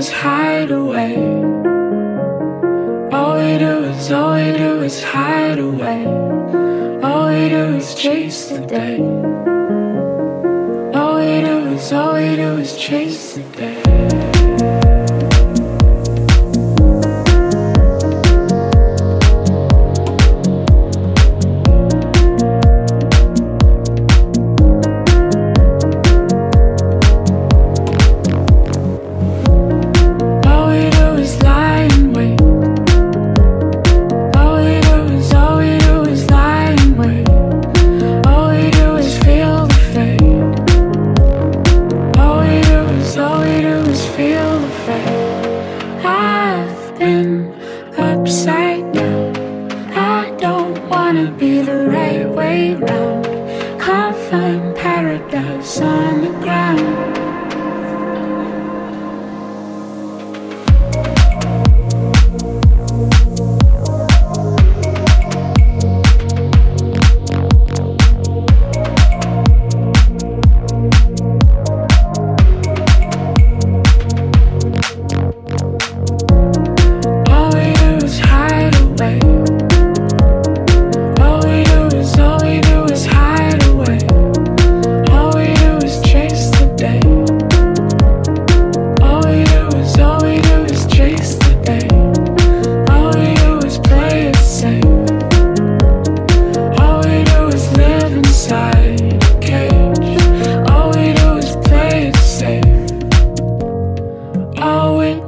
is hide away. All we do is, all we do is hide away. All we do is chase the day. All we do is, all we do is chase the day. Been upside down. I don't wanna be the right way round. Can't find paradise on the ground.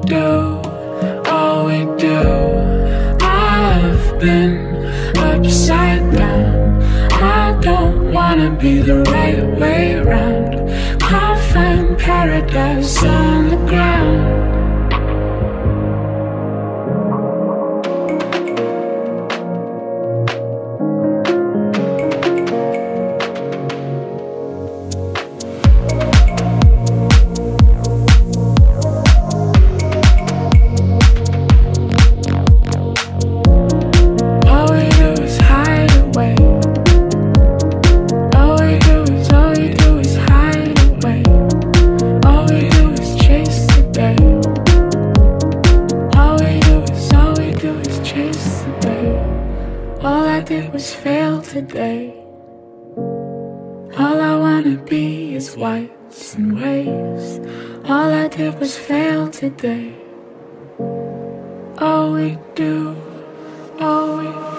Do, all we do. I've been upside down. I don't wanna be the right way round. Can't find paradise it was fail today. All I wanna be is whites and waves. All I did was fail today. All we do, all we